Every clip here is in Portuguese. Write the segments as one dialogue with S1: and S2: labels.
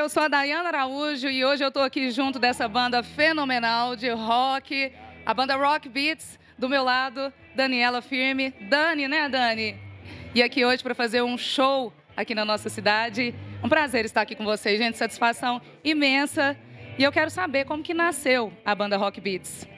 S1: eu sou a Dayana Araújo e hoje eu estou aqui junto dessa banda fenomenal de rock, a banda Rock Beats. Do meu lado, Daniela Firme. Dani, né, Dani? E aqui hoje para fazer um show aqui na nossa cidade. Um prazer estar aqui com vocês, gente. Satisfação imensa. E eu quero saber como que nasceu a banda Rock Beats.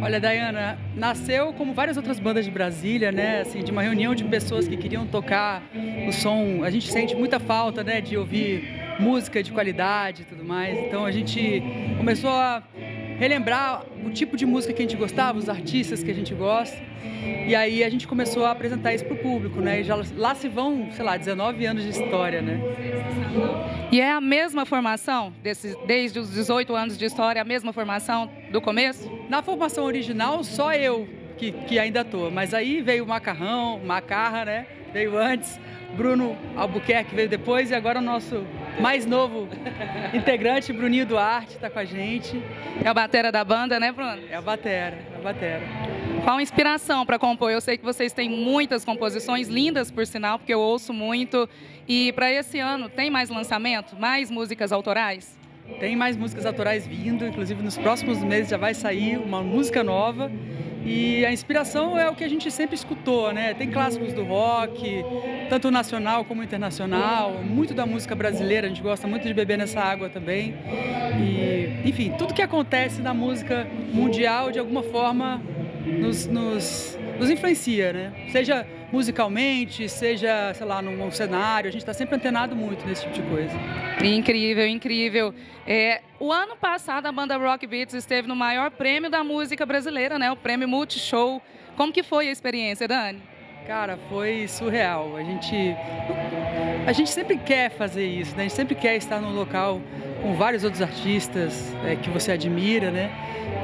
S2: Olha, Dayana, nasceu como várias outras bandas de Brasília, né? Assim, de uma reunião de pessoas que queriam tocar o som. A gente sente muita falta, né, de ouvir música de qualidade e tudo mais. Então a gente começou a relembrar o tipo de música que a gente gostava, os artistas que a gente gosta. E aí a gente começou a apresentar isso para o público, né? E já, lá se vão, sei lá, 19 anos de história, né?
S1: E é a mesma formação, desses, desde os 18 anos de história, a mesma formação do começo?
S2: Na formação original, só eu que, que ainda tô. Mas aí veio o Macarrão, Macarra, né? Veio antes, Bruno Albuquerque veio depois e agora o nosso mais novo integrante, Bruninho Duarte, está com a gente.
S1: É a batera da banda, né, Bruno?
S2: É a batera, é a batera.
S1: Qual a inspiração para compor? Eu sei que vocês têm muitas composições, lindas por sinal, porque eu ouço muito. E para esse ano, tem mais lançamento? Mais músicas autorais?
S2: Tem mais músicas autorais vindo, inclusive nos próximos meses já vai sair uma música nova. E a inspiração é o que a gente sempre escutou, né? Tem clássicos do rock, tanto nacional como internacional, muito da música brasileira, a gente gosta muito de beber nessa água também. E, enfim, tudo que acontece na música mundial, de alguma forma, nos, nos, nos influencia, né? Seja musicalmente, seja, sei lá, num cenário, a gente está sempre antenado muito nesse tipo de coisa.
S1: Incrível, incrível. É, o ano passado a banda Rock Beats esteve no maior prêmio da música brasileira, né? O prêmio Multishow. Como que foi a experiência, Dani?
S2: Cara, foi surreal. A gente, a gente sempre quer fazer isso, né? A gente sempre quer estar num local com vários outros artistas é, que você admira, né?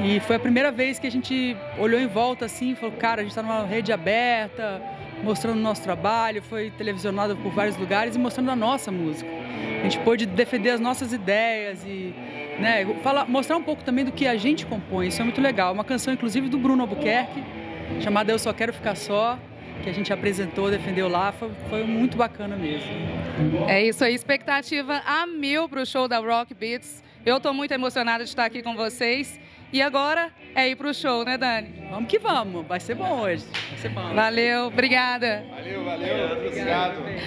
S2: E foi a primeira vez que a gente olhou em volta assim e falou, cara, a gente está numa rede aberta, mostrando o nosso trabalho, foi televisionado por vários lugares e mostrando a nossa música. A gente pôde defender as nossas ideias e né, falar, mostrar um pouco também do que a gente compõe. Isso é muito legal. Uma canção, inclusive, do Bruno Albuquerque, chamada Eu Só Quero Ficar Só, que a gente apresentou, defendeu lá, foi, foi muito bacana mesmo.
S1: É isso aí, expectativa a mil para o show da Rock Beats. Eu estou muito emocionada de estar aqui com vocês. E agora é ir para o show, né, Dani?
S2: Vamos que vamos, vai ser bom hoje. Vai ser bom.
S1: Valeu, obrigada.
S3: Valeu, valeu, obrigado. obrigado.